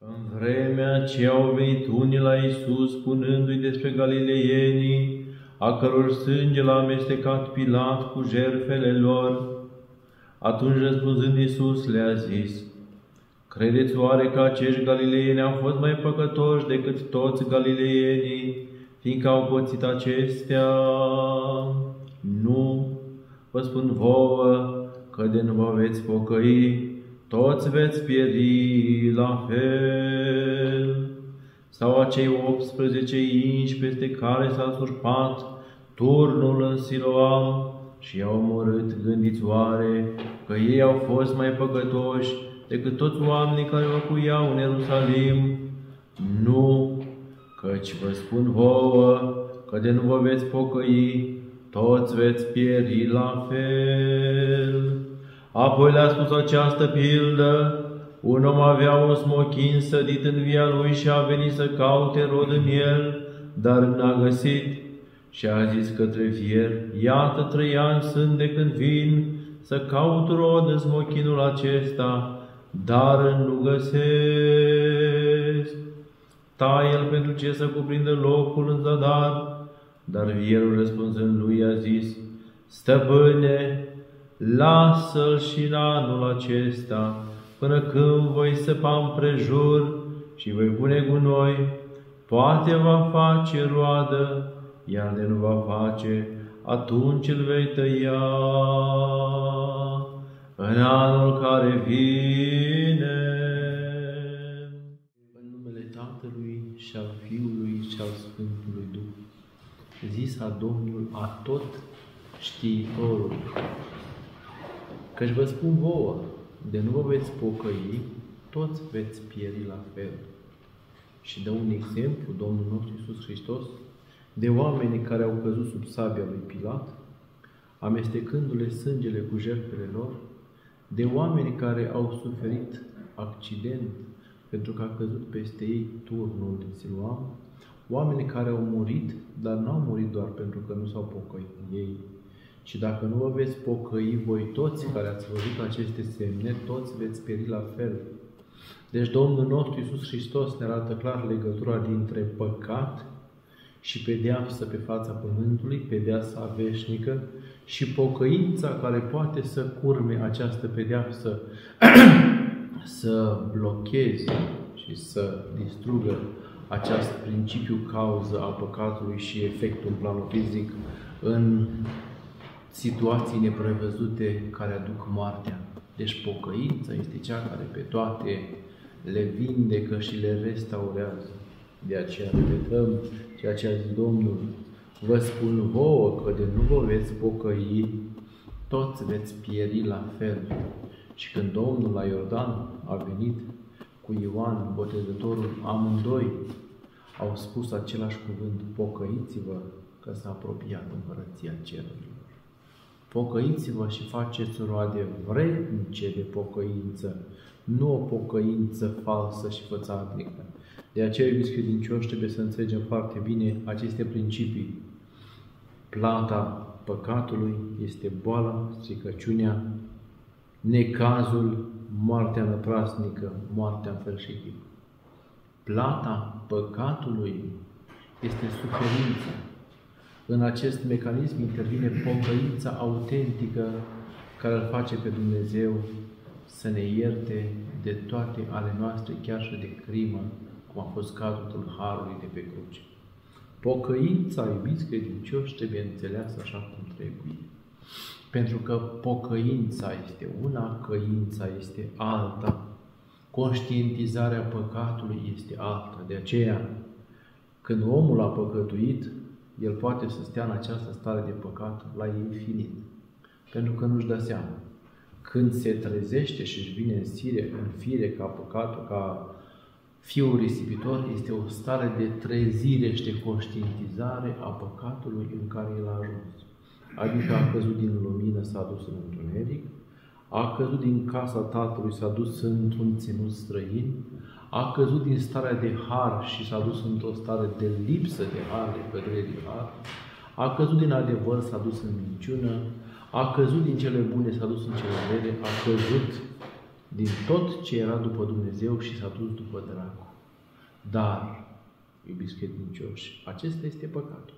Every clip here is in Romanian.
În vremea ce au venit unii la Isus, spunându-i despre galileienii, a căror sânge l-a amestecat Pilat cu jerfele lor, atunci răspunzând Isus le-a zis, Credeți oare că acești galileieni au fost mai păcătoși decât toți galileienii, fiindcă au pățit acestea? Nu, vă spun vouă, că de nu vă veți pocăi, toți veți pieri la fel. Sau acei 18 inși peste care s-a surpat turnul în Siloam și i-au omorât, gândiți oare că ei au fost mai păcătoși decât toți oamenii care locuiau în Ierusalim? Nu, căci vă spun vouă că de nu vă veți pocăi, toți veți pieri la fel. Apoi le-a spus această pildă, un om avea un smochin sădit în via lui și a venit să caute rod în el, dar n-a găsit. Și a zis către fier, iată trei ani sunt de când vin să caut rod în smochinul acesta, dar nu găsesc. Tai el pentru ce să cuprindă locul în zadar, dar vierul răspunzând lui a zis, Stăpâne, lasă-l și în anul acesta, până când voi săpa împrejur și voi pune gunoi, poate va face roadă, iar de nu va face, atunci îl vei tăia. În anul care vine. În numele Tatălui și al Fiului și al Sfântului Duh, zisa Domnul a tot știitorul, Căci vă spun vouă, de nu vă veți pocăi, toți veți pieri la fel. Și dă un exemplu Domnul nostru Iisus Hristos de oameni care au căzut sub sabia lui Pilat, amestecându-le sângele cu jertfele lor, de oameni care au suferit accident pentru că a căzut peste ei turnul din Siloam, oameni care au murit, dar nu au murit doar pentru că nu s-au pocăit ei, și dacă nu vă veți pocăi voi toți care ați văzut aceste semne, toți veți pieri la fel. Deci Domnul nostru Iisus Hristos ne arată clar legătura dintre păcat și pedeapsă pe fața pământului, pedeapsa veșnică și pocăința care poate să curme această pedeapsă, să blocheze și să distrugă acest principiu cauză a păcatului și efectul în planul fizic în situații neprevăzute care aduc moartea. Deci pocăința este cea care pe toate le vindecă și le restaurează. De aceea repetăm ceea ce a zis Domnul. Vă spun vouă că de nu vă veți pocăi, toți veți pieri la fel. Și când Domnul la Iordan a venit cu Ioan, botezătorul, amândoi au spus același cuvânt, pocăiți-vă că s-a apropiat împărăția cerurilor. Pocăiți-vă și faceți roade vrednice de pocăință, nu o pocăință falsă și fățarnică. De aceea, iubiți credincioși, trebuie să înțelegem foarte bine aceste principii. Plata păcatului este boala, stricăciunea, necazul, moartea năprasnică, moartea în fel și chip. Plata păcatului este suferință, în acest mecanism intervine pocăința autentică care îl face pe Dumnezeu să ne ierte de toate ale noastre, chiar și de crimă, cum a fost cazul Harului de pe cruce. Pocăința, iubiți credincioși, trebuie înțeleasă așa cum trebuie. Pentru că pocăința este una, căința este alta, conștientizarea păcatului este alta. De aceea, când omul a păcătuit, el poate să stea în această stare de păcat la infinit, pentru că nu-și dă seama. Când se trezește și își vine în sire, în fire ca păcatul, ca fiul risipitor, este o stare de trezire și de conștientizare a păcatului în care el a ajuns. Adică a căzut din lumină, s-a dus în întuneric, a căzut din casa Tatălui, s-a dus într-un ținut străin, a căzut din starea de har și s-a dus într-o stare de lipsă de har, de cădere de har, a căzut din adevăr, s-a dus în minciună, a căzut din cele bune, s-a dus în cele rele, a căzut din tot ce era după Dumnezeu și s-a dus după dracu. Dar, iubiți credincioși, acesta este păcatul.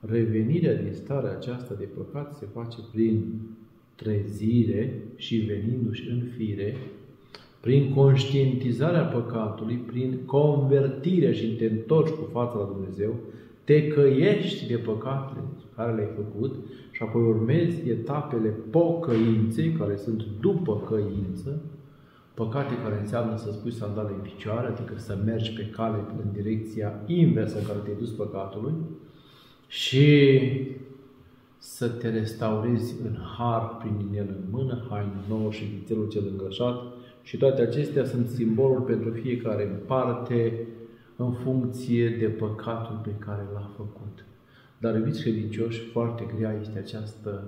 Revenirea din starea aceasta de păcat se face prin trezire și venindu-și în fire, prin conștientizarea păcatului, prin convertirea și te întorci cu fața la Dumnezeu, te căiești de păcatele care le-ai făcut și apoi urmezi etapele pocăinței, care sunt după căință, păcate care înseamnă să spui sandale în picioare, adică să mergi pe cale în direcția inversă în care te-ai dus păcatului și să te restaurezi în har prin inel în mână, haină nouă și vițelul cel îngrășat și toate acestea sunt simbolul pentru fiecare în parte în funcție de păcatul pe care l-a făcut. Dar, iubiți credincioși, foarte grea este această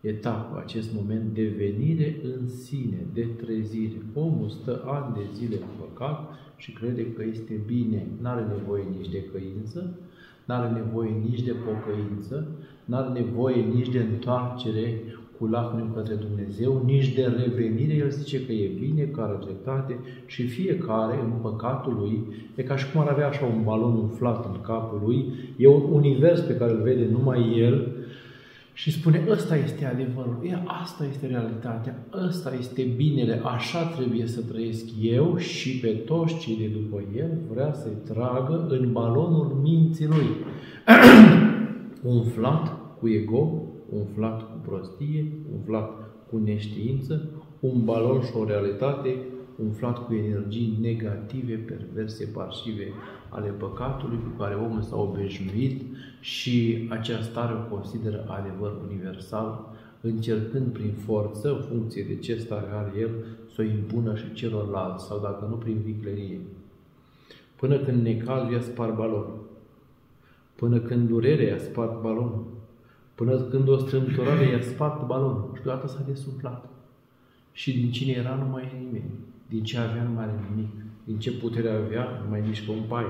etapă, acest moment de venire în sine, de trezire. Omul stă ani de zile în păcat și crede că este bine, nu are nevoie nici de căință, nu are nevoie nici de pocăință, nu are nevoie nici de întoarcere cu lacrimi către Dumnezeu, nici de revenire. El zice că e bine, că are dreptate și fiecare în păcatul lui, e ca și cum ar avea așa un balon umflat în capul lui, e un univers pe care îl vede numai el și spune, ăsta este adevărul, e, asta este realitatea, ăsta este binele, așa trebuie să trăiesc eu și pe toți cei de după el vrea să-i tragă în balonul minții lui. umflat cu ego, umflat cu prostie, umflat cu neștiință, un balon și o realitate umflat cu energii negative, perverse, parșive ale păcatului cu care omul s-a obișnuit și acea stare o consideră adevăr universal, încercând prin forță, în funcție de ce stare are el, să o impună și celorlalți, sau dacă nu prin viclerie. Până când necazul i-a spart balonul, până când durerea i-a spart balonul, Până când o strâmtorare i-a spart balonul și deodată s-a desuflat. Și din cine era nu mai e nimeni. Din ce avea nu mai are nimic. Din ce putere avea nu mai mișcă un pai.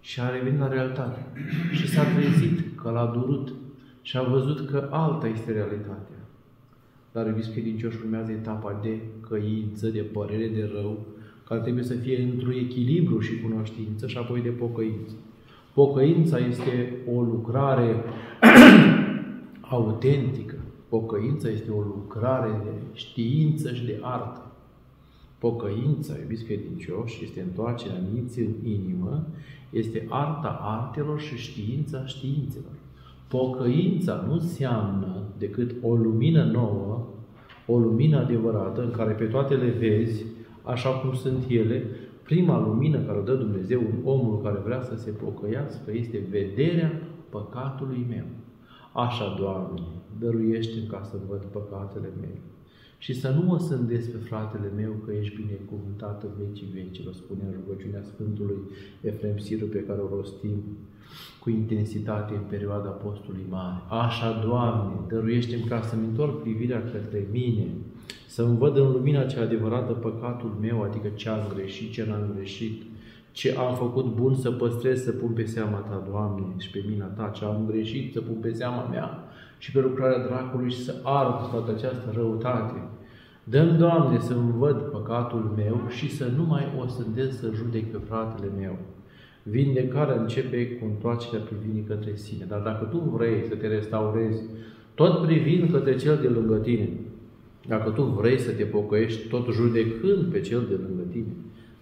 Și a revenit la realitate. Și s-a trezit că l-a durut și a văzut că alta este realitatea. Dar iubiți credincioși, urmează etapa de căință, de părere de rău, care trebuie să fie într-un echilibru și cunoștință și apoi de pocăință. Pocăința este o lucrare autentică. Pocăința este o lucrare de știință și de artă. Pocăința, iubiți credincioși, este întoarcerea minții în inimă, este arta artelor și știința științelor. Pocăința nu înseamnă decât o lumină nouă, o lumină adevărată, în care pe toate le vezi așa cum sunt ele. Prima lumină care o dă Dumnezeu în omul care vrea să se pocăiască este vederea păcatului meu. Așa, Doamne, dăruiește-mi ca să văd păcatele mele și să nu mă sândesc pe fratele meu că ești binecuvântat în vecii vecilor, spune în rugăciunea Sfântului Efrem Siru pe care o rostim cu intensitate în perioada postului mare. Așa, Doamne, dăruiește-mi ca să-mi întorc privirea către mine, să-mi văd în lumina cea adevărată păcatul meu, adică ce am greșit, ce n-am greșit, ce am făcut bun să păstrez, să pun pe seama Ta, Doamne, și pe mina Ta, ce am greșit să pun pe seama mea și pe lucrarea dracului și să ard toată această răutate. Dăm, Doamne, să-mi văd păcatul meu și să nu mai o sândez să judec pe fratele meu. Vindecarea începe cu întoarcerea privirii către sine. Dar dacă tu vrei să te restaurezi, tot privind către cel de lângă tine, dacă tu vrei să te pocăiești, tot judecând pe cel de lângă tine,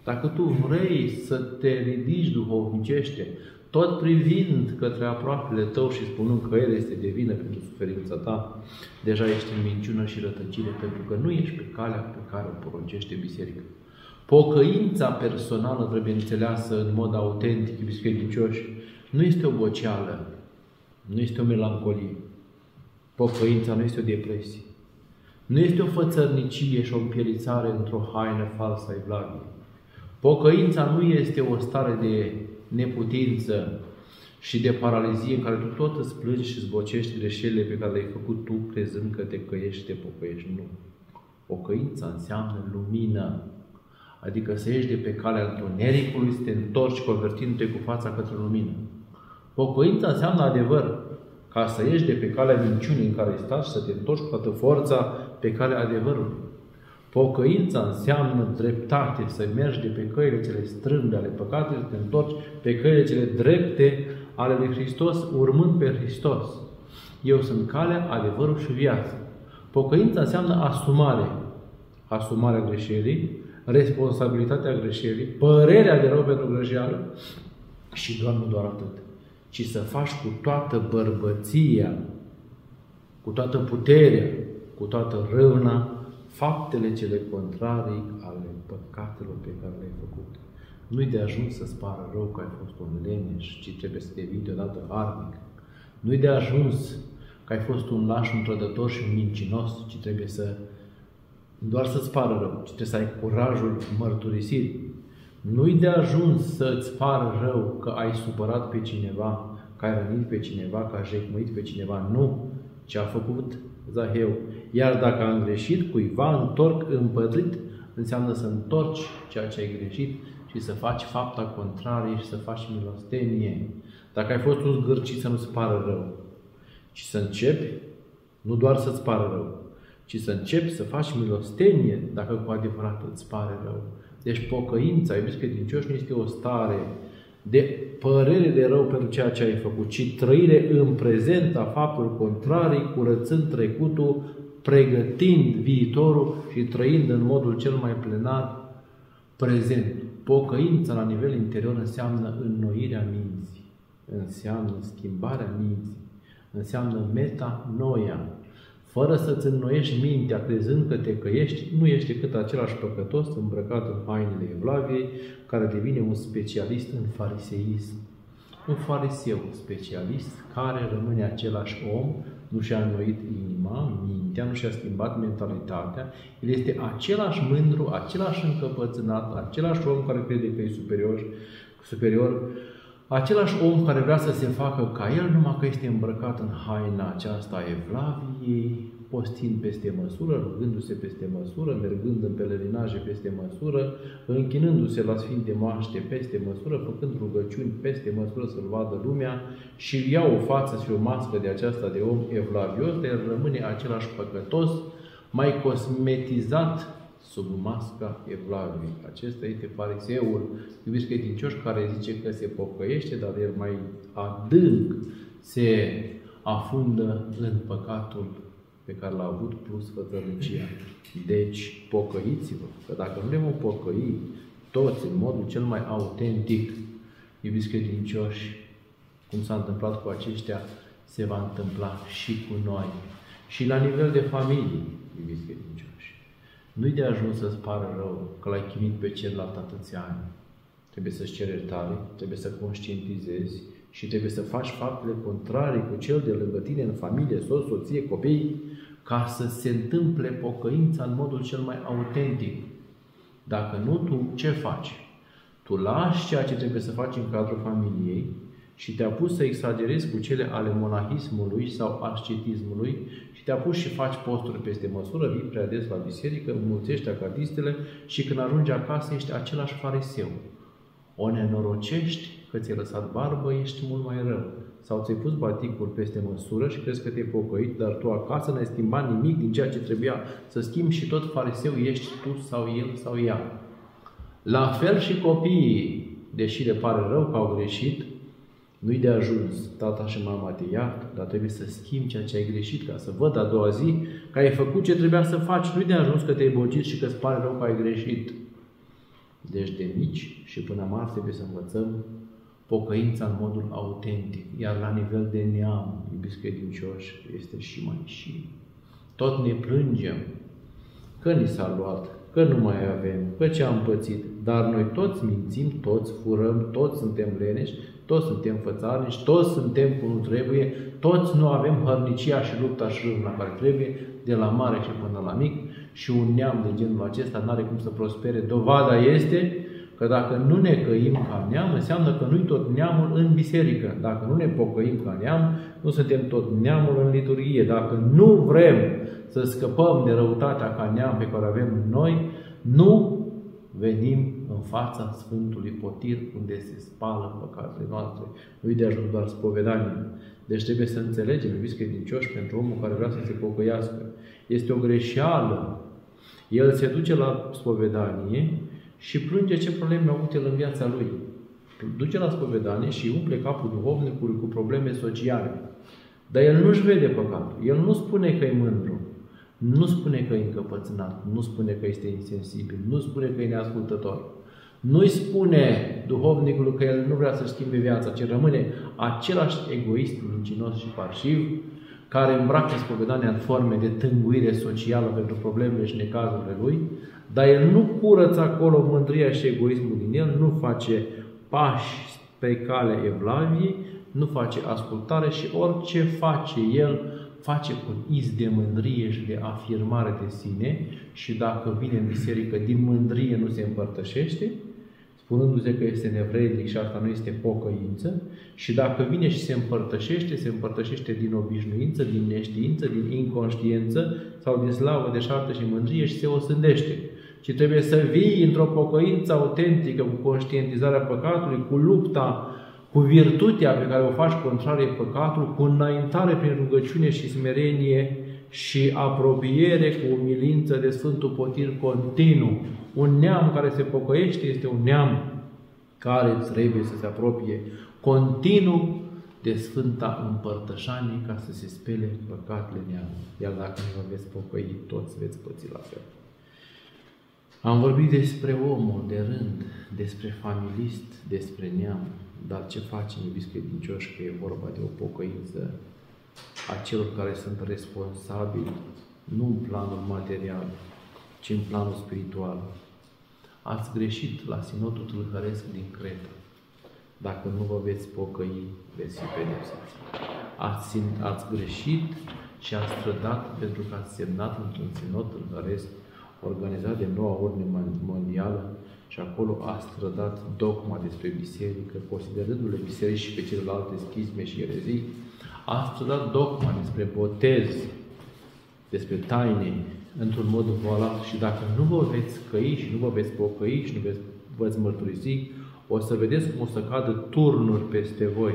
dacă tu vrei să te ridici duhovnicește, tot privind către aproapele tău și spunând că el este de vină pentru suferința ta, deja ești în minciună și rătăcire, pentru că nu ești pe calea pe care o poruncește Biserica. Pocăința personală trebuie înțeleasă în mod autentic, iubiți credincioși, nu este o boceală, nu este o melancolie. Pocăința nu este o depresie. Nu este o fățărnicie și o împielițare într-o haină falsă a evlaviei. Pocăința nu este o stare de neputință și de paralizie în care tu tot îți plângi și zbocești greșelile pe care le-ai făcut tu crezând că te căiești și te pocăiești. Nu. Pocăința înseamnă lumină. Adică să ieși de pe calea întunericului, să te întorci convertindu-te cu fața către lumină. Pocăința înseamnă adevăr. Ca să ieși de pe calea minciunii în care stai și să te întorci cu toată forța pe calea adevărului. Pocăința înseamnă dreptate, să mergi de pe căile cele strâmbe ale păcatului, să te întorci pe căile cele drepte ale lui Hristos, urmând pe Hristos. Eu sunt calea, adevărul și viața. Pocăința înseamnă asumare. Asumarea greșelii, responsabilitatea greșelii, părerea de rău pentru greșeală și doar nu doar atât, ci să faci cu toată bărbăția, cu toată puterea, cu toată râvna, faptele cele contrarii ale păcatelor pe care le-ai făcut. Nu-i de ajuns să-ți pară rău că ai fost un leneș, ci trebuie să devii deodată harnic. Nu-i de ajuns că ai fost un laș, un trădător și un mincinos, ci trebuie să doar să-ți pară rău, ci trebuie să ai curajul mărturisirii. Nu-i de ajuns să-ți pară rău că ai supărat pe cineva, că ai rănit pe cineva, că ai jecmuit pe cineva. Nu! Ce a făcut Zaheu. Iar dacă am greșit cuiva, întorc împătrit, înseamnă să întorci ceea ce ai greșit și să faci fapta contrarie și să faci milostenie. Dacă ai fost un zgârcit să nu-ți pară rău, ci să începi, nu doar să-ți pară rău, ci să începi să faci milostenie dacă cu adevărat îți pare rău. Deci pocăința, iubiți credincioși, nu este o stare de părere de rău pentru ceea ce ai făcut, ci trăire în prezent a faptul contrarii, curățând trecutul, pregătind viitorul și trăind în modul cel mai plenar prezent. Pocăința la nivel interior înseamnă înnoirea minții, înseamnă schimbarea minții, înseamnă metanoia, fără să-ți înnoiești mintea crezând că te căiești, nu ești decât același păcătos îmbrăcat în hainele Evlaviei, care devine un specialist în fariseism. Un fariseu specialist care rămâne același om, nu și-a înnoit inima, mintea, nu și-a schimbat mentalitatea. El este același mândru, același încăpățânat, același om care crede că e superior, superior Același om care vrea să se facă ca el, numai că este îmbrăcat în haina aceasta a Evlaviei, postind peste măsură, rugându-se peste măsură, mergând în pelerinaje peste măsură, închinându-se la Sfinte Moaște peste măsură, făcând rugăciuni peste măsură să-L vadă lumea și ia o față și o mască de aceasta de om evlavios, el rămâne același păcătos, mai cosmetizat sub masca Evlaviei. Acesta este fariseul, iubiți credincioși, care zice că se pocăiește, dar el mai adânc se afundă în păcatul pe care l-a avut plus fătărnicia. Deci, pocăiți-vă, că dacă nu ne vom pocăi toți în modul cel mai autentic, iubiți credincioși, cum s-a întâmplat cu aceștia, se va întâmpla și cu noi. Și la nivel de familie, iubiți credincioși. Nu-i de ajuns să-ți pară rău că l-ai chinuit pe celălalt atâția ani. Trebuie să-ți ceri iertare, trebuie să conștientizezi și trebuie să faci faptele contrarii cu cel de lângă tine în familie, soț, soție, copii, ca să se întâmple pocăința în modul cel mai autentic. Dacă nu, tu ce faci? Tu lași ceea ce trebuie să faci în cadrul familiei și te-a pus să exagerezi cu cele ale monahismului sau ascetismului și te-a pus și faci posturi peste măsură, vii prea des la biserică, înmulțești acatistele și când ajungi acasă ești același fariseu. O nenorocești că ți-ai lăsat barbă, ești mult mai rău. Sau ți-ai pus baticul peste măsură și crezi că te-ai pocăit, dar tu acasă n-ai schimbat nimic din ceea ce trebuia să schimbi și tot fariseu ești tu sau el sau ea. La fel și copiii, deși le pare rău că au greșit, nu-i de ajuns, tata și mama te iartă, dar trebuie să schimbi ceea ce ai greșit, ca să văd a doua zi că ai făcut ce trebuia să faci. Nu-i de ajuns că te-ai bogit și că îți pare rău că ai greșit. Deci de mici și până marți trebuie să învățăm pocăința în modul autentic. Iar la nivel de neam, iubiți credincioși, este și mai și. Tot ne plângem că ni s-a luat, că nu mai avem, că ce am pățit, dar noi toți mințim, toți furăm, toți suntem leneși, toți suntem fățarnici, toți suntem cum nu trebuie, toți nu avem hărnicia și lupta și râvna care trebuie, de la mare și până la mic, și un neam de genul acesta nu are cum să prospere. Dovada este că dacă nu ne căim ca neam, înseamnă că nu-i tot neamul în biserică. Dacă nu ne pocăim ca neam, nu suntem tot neamul în liturghie. Dacă nu vrem să scăpăm de răutatea ca neam pe care avem noi, nu venim în fața Sfântului Potir, unde se spală păcatele noastre. Nu-i de ajuns doar spovedanie. Deci trebuie să înțelegem, iubiți credincioși, pentru omul care vrea să se pocăiască. Este o greșeală, El se duce la spovedanie și plânge ce probleme a avut el în viața lui. Duce la spovedanie și umple capul duhovnicului cu probleme sociale. Dar el nu-și vede păcatul. El nu spune că e mândru. Nu spune că e încăpățânat. Nu spune că este insensibil. Nu spune că e neascultător. Nu-i spune duhovnicului că el nu vrea să schimbe viața, ci rămâne același egoist, mincinos și parșiv, care îmbracă spovedania în forme de tânguire socială pentru problemele și necazurile lui, dar el nu curăță acolo mândria și egoismul din el, nu face pași pe cale evlaviei, nu face ascultare și orice face el, face un iz de mândrie și de afirmare de sine și dacă vine în biserică din mândrie nu se împărtășește, spunându-se că este nevrednic și asta nu este pocăință, și dacă vine și se împărtășește, se împărtășește din obișnuință, din neștiință, din inconștiență sau din slavă de șartă și mândrie și se osândește. Ci trebuie să vii într-o pocăință autentică, cu conștientizarea păcatului, cu lupta, cu virtutea pe care o faci contrarie păcatul, cu înaintare prin rugăciune și smerenie și apropiere cu umilință de Sfântul Potir continuu. Un neam care se pocăiește este un neam care trebuie să se apropie continuu de Sfânta Împărtășanie ca să se spele păcatele neamului. Iar dacă nu vă veți pocăi, toți veți păți la fel. Am vorbit despre omul de rând, despre familist, despre neam, dar ce facem, iubiți credincioși, că e vorba de o pocăință a celor care sunt responsabili, nu în planul material, ci în planul spiritual. Ați greșit la Sinodul Tâlhăresc din Creta. Dacă nu vă veți pocăi, veți fi pedepsiți. Ați, ați greșit și ați trădat pentru că ați semnat într-un Sinod Tâlhăresc organizat de noua ordine mondială și acolo a strădat dogma despre biserică, considerându-le biserici și pe celelalte schisme și erezii, a strădat dogma despre botez, despre taine, într-un mod voalat și dacă nu vă veți căi și nu vă veți pocăi și nu veți, veți mărturisi, o să vedeți cum o să cadă turnuri peste voi.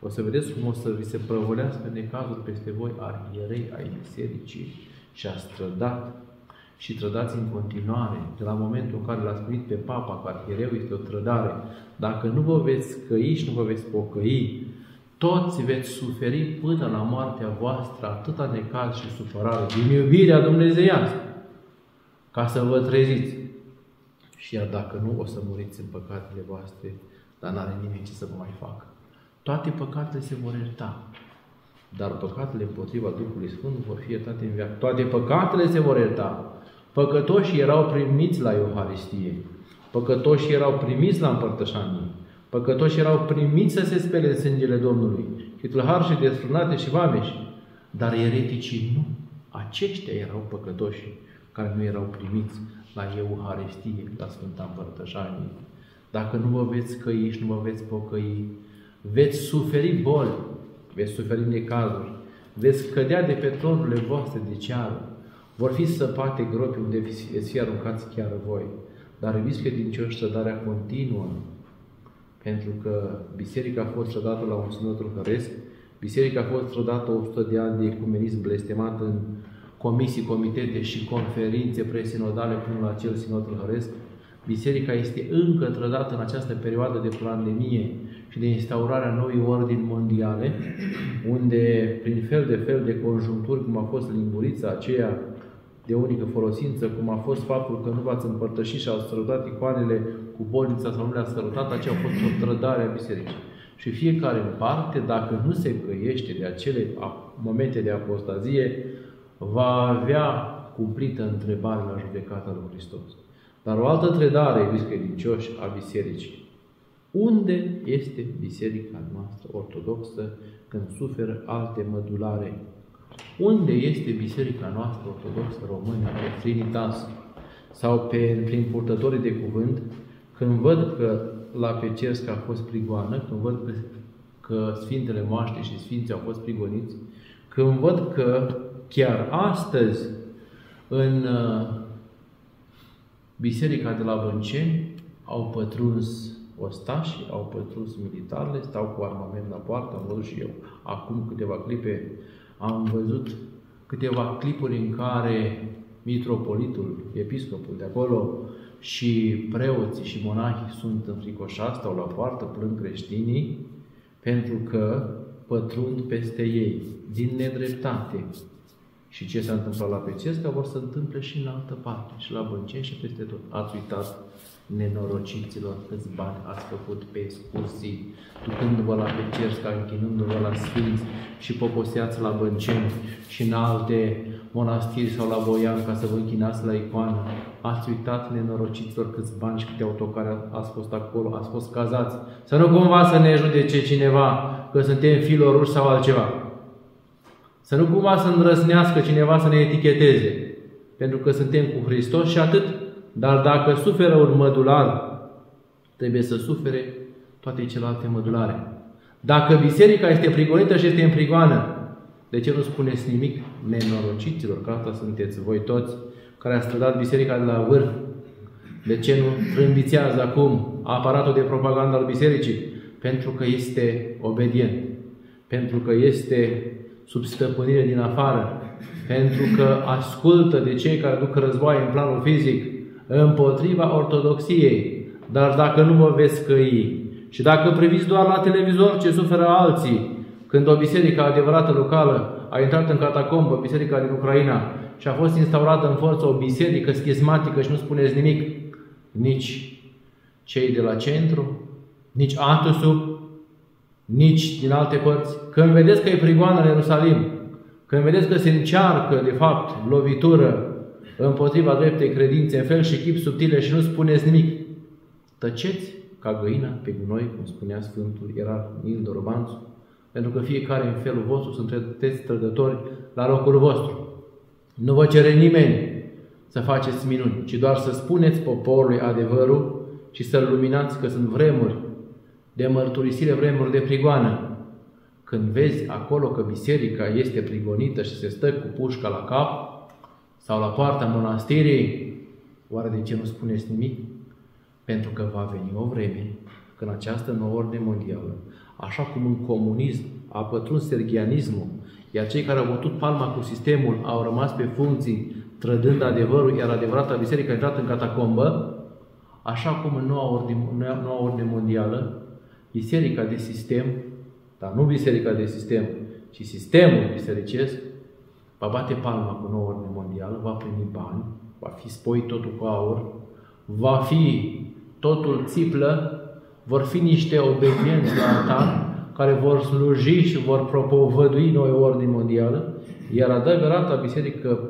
O să vedeți cum o să vi se prăvălească necazuri peste voi arhierei ai bisericii și a strădat și trădați în continuare, de la momentul în care l-ați primit pe Papa, că arhiereu este o trădare. Dacă nu vă veți căi și nu vă veți pocăi, toți veți suferi până la moartea voastră atâta necaz și supărare din iubirea dumnezeiască, ca să vă treziți. Și iar dacă nu, o să muriți în păcatele voastre, dar n-are nimeni ce să vă mai facă. Toate păcatele se vor ierta, dar păcatele împotriva Duhului Sfânt vor fi iertate în viață. Toate păcatele se vor ierta. Păcătoșii erau primiți la Euharistie. Păcătoșii erau primiți la împărtășanie. Păcătoșii erau primiți să se spele în sângele Domnului. Și tâlhar și desfrânate și vameși. Dar ereticii nu. Aceștia erau păcătoși care nu erau primiți la Euharistie, la Sfânta Împărtășanie. Dacă nu vă veți căi și nu vă veți pocăi, veți suferi boli, veți suferi necazuri, veți cădea de pe tronurile voastre de ceară, vor fi săpate gropi unde veți fi aruncați chiar voi. Dar iubiți credincioși, trădarea continuă. Pentru că biserica a fost trădată la un sinod hăresc, biserica a fost trădată 100 de ani de ecumenism blestemat în comisii, comitete și conferințe presinodale până la acel sinod hăresc, Biserica este încă trădată în această perioadă de pandemie și de instaurarea noii ordini mondiale, unde, prin fel de fel de conjuncturi, cum a fost lingurița aceea de unică folosință, cum a fost faptul că nu v-ați împărtășit și au strădat icoanele cu bolnița sau nu le-a strădat, aceea a fost o trădare a bisericii. Și fiecare în parte, dacă nu se căiește de acele momente de apostazie, va avea cumplită întrebare la judecata lui Hristos. Dar o altă trădare, iubiți credincioși, a bisericii. Unde este biserica noastră ortodoxă când suferă alte mădulare unde este biserica noastră ortodoxă română, pe Trinitas sau pe, prin purtătorii de cuvânt, când văd că la Pecerscă a fost prigoană, când văd că, că Sfintele Moaște și Sfinții au fost prigoniți, când văd că chiar astăzi în uh, Biserica de la Bănceni au pătruns ostași, au pătruns militarele, stau cu armament la poartă, am văzut și eu acum câteva clipe am văzut câteva clipuri în care mitropolitul, episcopul de acolo și preoții și monahii sunt înfricoșați, stau la poartă, plâng creștinii, pentru că pătrund peste ei, din nedreptate. Și ce s-a întâmplat la Pecesca vor să întâmple și în altă parte, și la Bănceni și peste tot. Ați uitat nenorociților câți bani ați făcut pe excursii, ducându-vă la Pecesca, închinându-vă la Sfinți și poposeați la Bănceni și în alte monastiri sau la Boian ca să vă închinați la icoană. Ați uitat nenorociților câți bani și câte autocare ați fost acolo, ați fost cazați. Să nu cumva să ne judece cineva că suntem filoruși sau altceva. Să nu cumva să îndrăznească cineva să ne eticheteze, pentru că suntem cu Hristos și atât. Dar dacă suferă un mădular, trebuie să sufere toate celelalte mădulare. Dacă biserica este prigonită și este în prigoană, de ce nu spuneți nimic nenorociților? Că asta sunteți voi toți care ați strădat biserica de la vârf. De ce nu trâmbițează acum aparatul de propagandă al bisericii? Pentru că este obedient, pentru că este sub stăpânire din afară, pentru că ascultă de cei care duc războaie în planul fizic împotriva ortodoxiei. Dar dacă nu vă veți căi și dacă priviți doar la televizor ce suferă alții, când o biserică adevărată locală a intrat în catacombă, biserica din Ucraina, și a fost instaurată în forță o biserică schizmatică și nu spuneți nimic, nici cei de la centru, nici Atusup, nici din alte părți. Când vedeți că e prigoană în Ierusalim, când vedeți că se încearcă, de fapt, lovitură împotriva dreptei credințe, în fel și chip subtile și nu spuneți nimic, tăceți ca găina pe gunoi, cum spunea Sfântul era Nil Dorobanțu, pentru că fiecare în felul vostru sunteți trădători la locul vostru. Nu vă cere nimeni să faceți minuni, ci doar să spuneți poporului adevărul și să-l luminați că sunt vremuri de mărturisire, vremuri de prigoană. Când vezi acolo că biserica este prigonită și se stă cu pușca la cap sau la poarta monastirii, oare de ce nu spuneți nimic? Pentru că va veni o vreme când această nouă ordine mondială Așa cum în comunism a pătruns sergianismul, iar cei care au bătut palma cu sistemul au rămas pe funcții, trădând adevărul, iar adevărata biserică a intrat în catacombă, așa cum în noua ordine, noua ordine mondială, biserica de sistem, dar nu biserica de sistem, ci sistemul bisericesc, va bate palma cu noua ordine mondială, va primi bani, va fi spoi totul cu aur, va fi totul țiplă, vor fi niște obedienți la altar care vor sluji și vor propovădui noi ordine mondială, iar adevărata biserică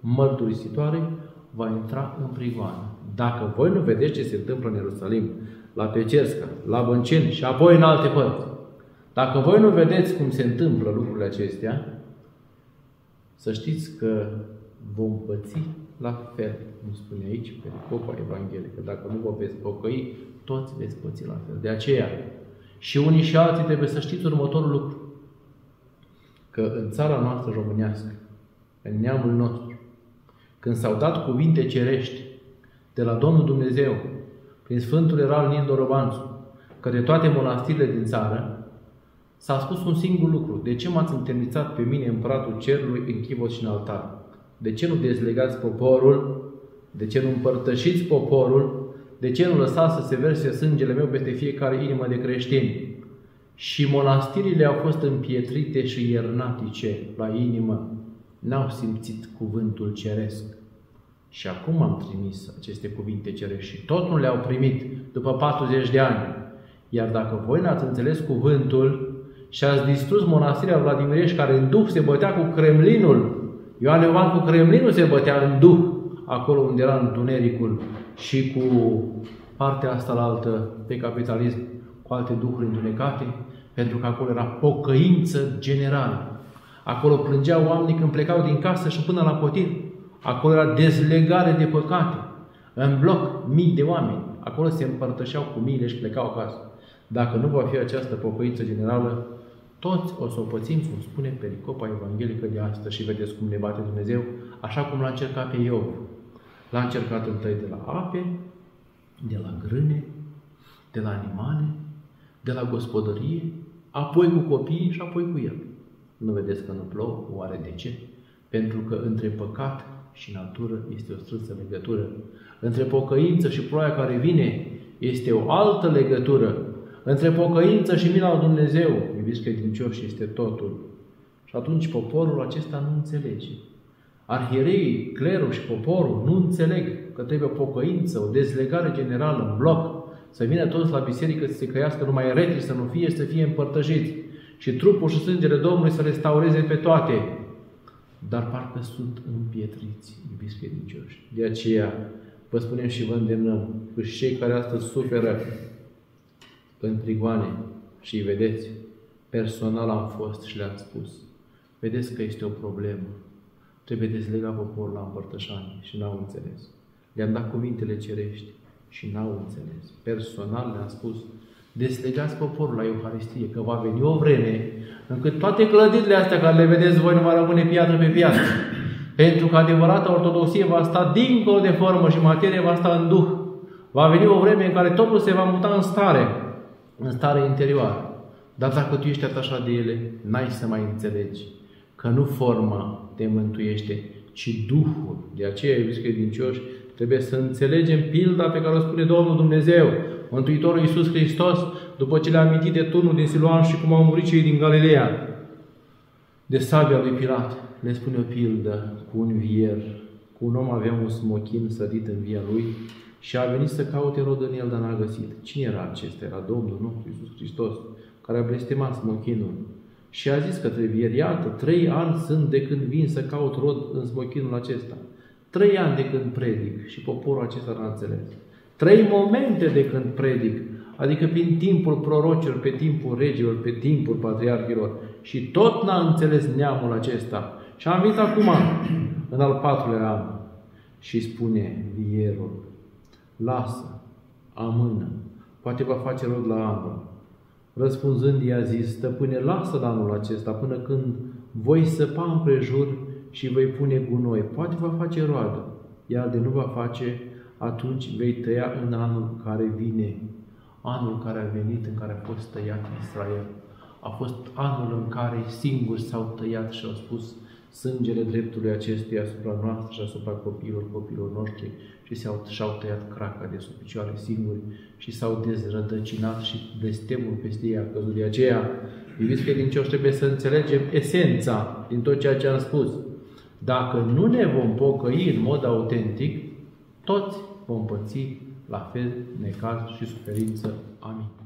mărturisitoare va intra în prigoană. Dacă voi nu vedeți ce se întâmplă în Ierusalim, la Pecersca, la Bănceni și apoi în alte părți, dacă voi nu vedeți cum se întâmplă lucrurile acestea, să știți că vom păți la fel, cum spune aici, pe copa evanghelică. Dacă nu vă veți pocăi, toți veți păți la fel. De aceea, și unii și alții trebuie să știți următorul lucru. Că în țara noastră românească, în neamul nostru, când s-au dat cuvinte cerești de la Domnul Dumnezeu, prin Sfântul Eral Nindo Robanțu, către toate monastirile din țară, s-a spus un singur lucru. De ce m-ați întemnițat pe mine împăratul cerului în chivot și în altar? De ce nu dezlegați poporul? De ce nu împărtășiți poporul? De ce nu lăsați să se verse sângele meu peste fiecare inimă de creștini? Și monastirile au fost împietrite și iernatice la inimă. N-au simțit cuvântul ceresc. Și acum am trimis aceste cuvinte cerești și tot nu le-au primit după 40 de ani. Iar dacă voi n-ați înțeles cuvântul și ați distrus monastirea Vladimirești care în duh se bătea cu Kremlinul, Ioan Ioan cu Kremlinul se bătea în duh, acolo unde era întunericul și cu partea asta la altă pe capitalism, cu alte duhuri întunecate, pentru că acolo era pocăință generală. Acolo plângeau oamenii când plecau din casă și până la potir. Acolo era dezlegare de păcate. În bloc, mii de oameni. Acolo se împărtășeau cu miile și plecau acasă. Dacă nu va fi această pocăință generală, toți o să o pățim, cum spune pericopa evanghelică de astăzi și vedeți cum ne bate Dumnezeu, așa cum l-a încercat pe Iov. L-a încercat întâi de la ape, de la grâne, de la animale, de la gospodărie, apoi cu copiii și apoi cu el. Nu vedeți că nu plouă? Oare de ce? Pentru că între păcat și natură este o strânsă legătură. Între pocăință și ploaia care vine este o altă legătură. Între pocăință și mila lui Dumnezeu, iubiți credincioși, este totul. Și atunci poporul acesta nu înțelege. Arhiereii, clerul și poporul nu înțeleg că trebuie o pocăință, o dezlegare generală în bloc, să vină toți la biserică să se căiască numai retri, să nu fie, să fie împărtășiți. Și trupul și sângele Domnului să restaureze pe toate. Dar parcă sunt împietriți, iubiți credincioși. De aceea, vă spunem și vă îndemnăm, că și cei care astăzi suferă în prigoane și îi vedeți, personal am fost și le-am spus, vedeți că este o problemă. Trebuie dezlega poporul la împărtășanie și n-au înțeles. Le-am dat cuvintele cerești și n-au înțeles. Personal le-am spus, deslegați poporul la Euharistie, că va veni o vreme încât toate clădirile astea care le vedeți voi nu va rămâne piatră pe piatră. Pentru că adevărata ortodoxie va sta dincolo de formă și materie va sta în duh. Va veni o vreme în care totul se va muta în stare, în stare interioară. Dar dacă tu ești atașat de ele, n-ai să mai înțelegi că nu forma te mântuiește, ci Duhul. De aceea, iubiți credincioși, trebuie să înțelegem pilda pe care o spune Domnul Dumnezeu, Mântuitorul Iisus Hristos, după ce le-a amintit de turnul din Siloan și cum au murit cei din Galileea, de sabia lui Pilat, le spune o pildă cu un vier, cu un om avea un smochin sădit în via lui și a venit să caute rod în el, dar n-a găsit. Cine era acesta? Era Domnul nostru Iisus Hristos, care a blestemat smochinul și a zis către vier, iată, trei ani sunt de când vin să caut rod în smochinul acesta. Trei ani de când predic și poporul acesta n-a înțeles. Trei momente de când predic, adică prin timpul prorocilor, pe timpul regilor, pe timpul patriarhilor. Și tot n-a înțeles neamul acesta. Și am venit acum, în al patrulea an, și spune vierul, lasă, amână, poate va face rod la anul. Răspunzând, i-a zis, stăpâne, lasă la anul acesta până când voi săpa împrejur și voi pune gunoi. Poate va face roadă, iar de nu va face, atunci vei tăia în anul care vine. Anul care a venit, în care a fost tăiat Israel. A fost anul în care singuri s-au tăiat și au spus, sângele dreptului acestuia asupra noastră și asupra copiilor, copiilor noștri și s-au, și-au tăiat craca de sub picioare singuri și s-au dezrădăcinat și blestemul peste ei a căzut. De aceea, iubiți credincioși, trebuie să înțelegem esența din tot ceea ce am spus. Dacă nu ne vom pocăi în mod autentic, toți vom păți la fel necaz și suferință. Amin.